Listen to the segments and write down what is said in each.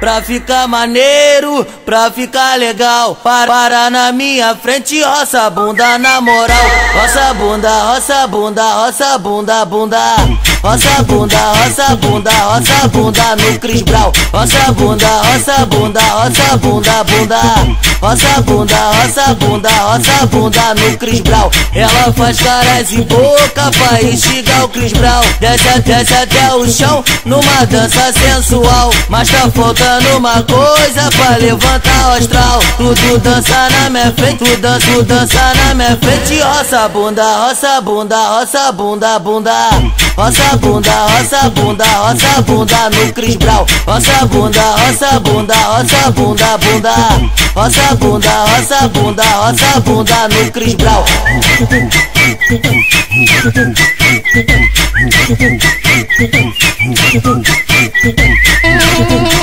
Pra ficar maneiro, pra ficar legal Para, para na minha frente, roça bunda na moral Roça bunda, roça bunda, roça bunda, bunda Roça bunda, roça bunda, roça bunda no Cris Brau Roça bunda, roça bunda, roça bunda, bunda Roça bunda, roça bunda, roça bunda no Cris Brau Ela faz caras boca pra instigar o Cris Brau Desce, desce até o chão numa dança sensual Mas tá faltando uma coisa pra levantar o astral. Tudo dança na minha frente, tudo dança, tudo dança na minha frente. Roça bunda, roça bunda, roça bunda, bunda. Roça bunda, roça bunda, roça bunda no Cris Brau. Roça bunda, roça bunda, roça bunda, bunda. Roça bunda, roça bunda, roça bunda no Cris Brau.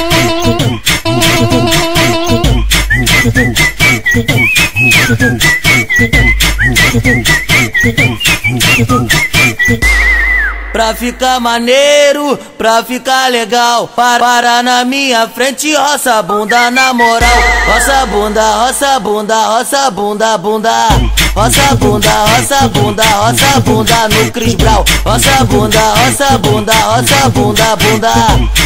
Pra ficar maneiro, pra ficar legal Para, para na minha frente, roça bunda na moral. Roça bunda, roça bunda, roça bunda, bunda Roça bunda, roça bunda, roça bunda no Cris Brau Roça bunda, roça bunda, roça bunda, bunda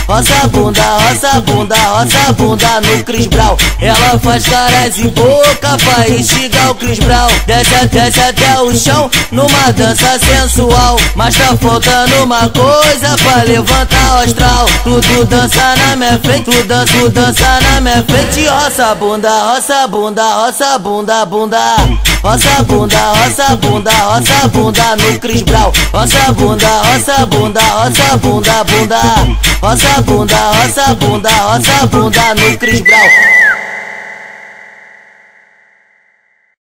Roça bunda, roça bunda, roça bunda no Cris Brau Ela faz caras em boca pra instigar o Cris Brau Desce, desce até o chão numa dança sensual Mas tá faltando uma coisa pra levantar o astral. Tudo dança na minha frente, tudo dança, dança na minha frente. Roça bunda, roça bunda, roça bunda, bunda. A bunda, roça a bunda, roça a bunda no Cris Brau. Roça bunda, roça a bunda, roça a bunda, bunda. Roça a bunda, roça a bunda, roça a bunda no Cris.